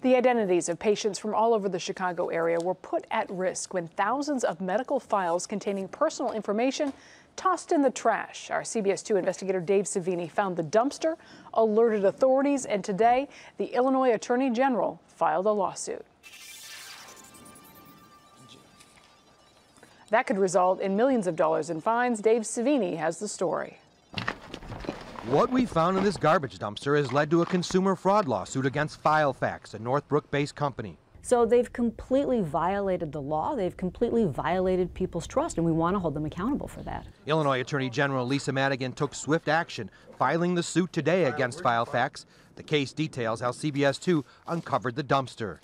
The identities of patients from all over the Chicago area were put at risk when thousands of medical files containing personal information tossed in the trash. Our CBS 2 investigator Dave Savini found the dumpster, alerted authorities, and today the Illinois Attorney General filed a lawsuit. That could result in millions of dollars in fines. Dave Savini has the story. What we found in this garbage dumpster has led to a consumer fraud lawsuit against Filefax, a Northbrook based company. So they've completely violated the law. They've completely violated people's trust, and we want to hold them accountable for that. Illinois Attorney General Lisa Madigan took swift action, filing the suit today against Filefax. The case details how CBS 2 uncovered the dumpster.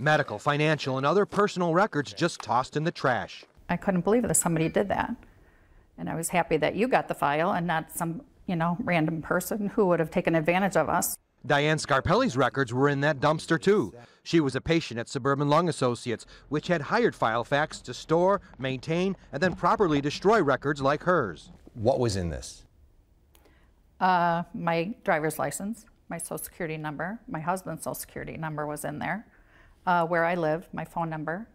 Medical, financial, and other personal records just tossed in the trash. I couldn't believe that somebody did that. And I was happy that you got the file and not some, you know, random person who would have taken advantage of us. Diane Scarpelli's records were in that dumpster too. She was a patient at Suburban Lung Associates, which had hired Filefax to store, maintain, and then properly destroy records like hers. What was in this? Uh, my driver's license, my social security number, my husband's social security number was in there, uh, where I live, my phone number,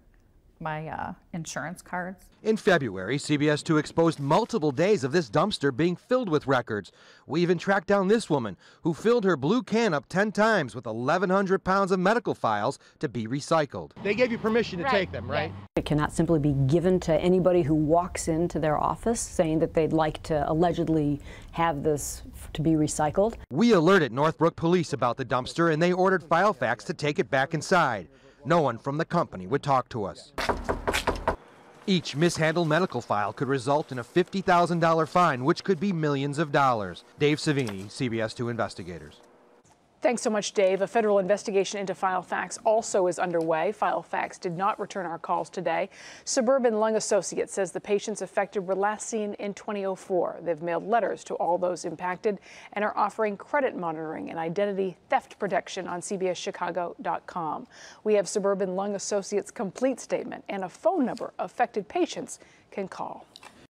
my uh, insurance cards. In February, CBS 2 exposed multiple days of this dumpster being filled with records. We even tracked down this woman who filled her blue can up 10 times with 1,100 pounds of medical files to be recycled. They gave you permission to right. take them, right? It cannot simply be given to anybody who walks into their office saying that they'd like to allegedly have this to be recycled. We alerted Northbrook police about the dumpster and they ordered Filefax to take it back inside. No one from the company would talk to us. Each mishandled medical file could result in a $50,000 fine, which could be millions of dollars. Dave Savini, CBS 2 Investigators. Thanks so much, Dave. A federal investigation into Filefax also is underway. Filefax did not return our calls today. Suburban Lung Associates says the patients affected were last seen in 2004. They've mailed letters to all those impacted and are offering credit monitoring and identity theft protection on CBSChicago.com. We have Suburban Lung Associates' complete statement and a phone number affected patients can call.